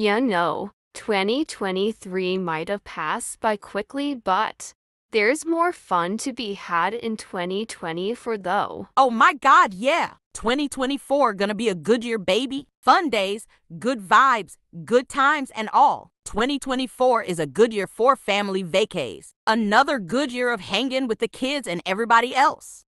You know, 2023 might have passed by quickly, but there's more fun to be had in 2024 though. Oh my God, yeah. 2024 gonna be a good year, baby. Fun days, good vibes, good times, and all. 2024 is a good year for family vacays. Another good year of hanging with the kids and everybody else.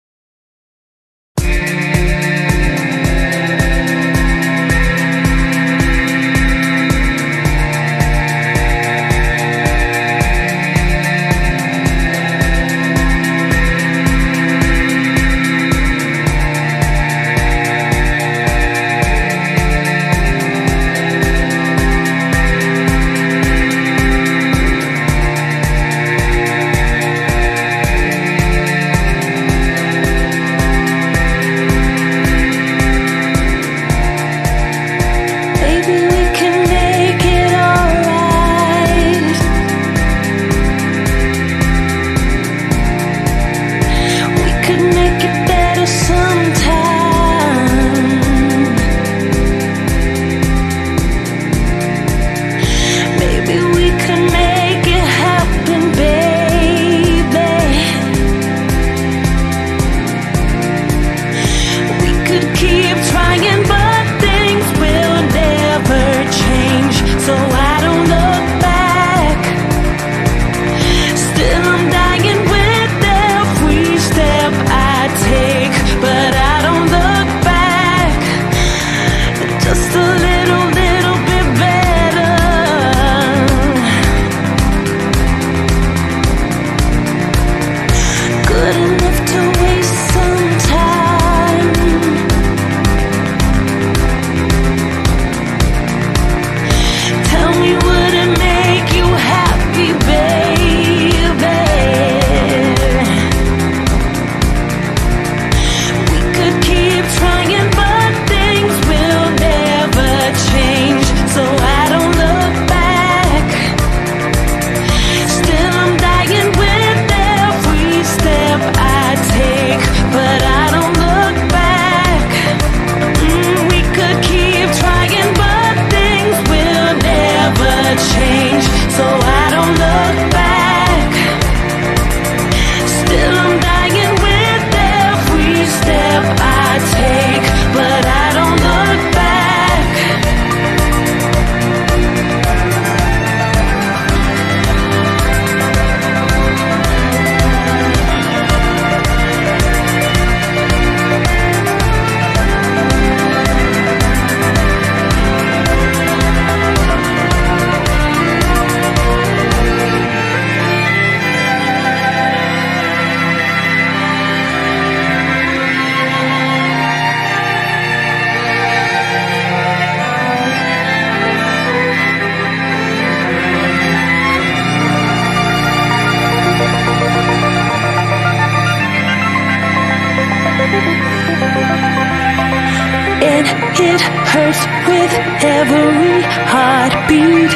And it hurts with every heartbeat.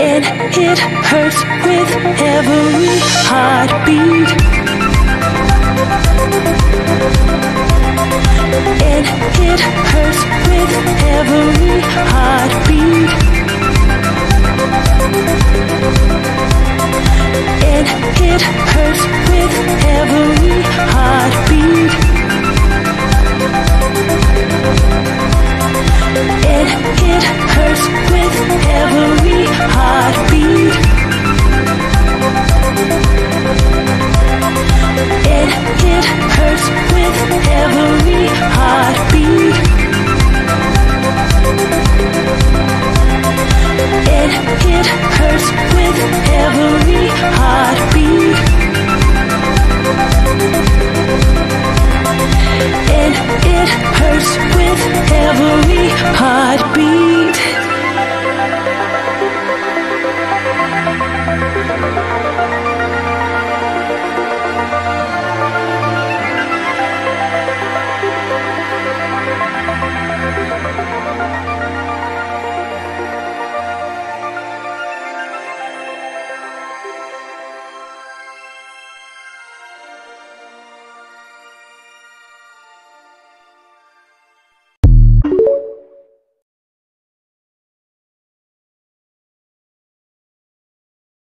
And it hurts with every heartbeat. And it hurts with every heartbeat. It hurts with every heartbeat.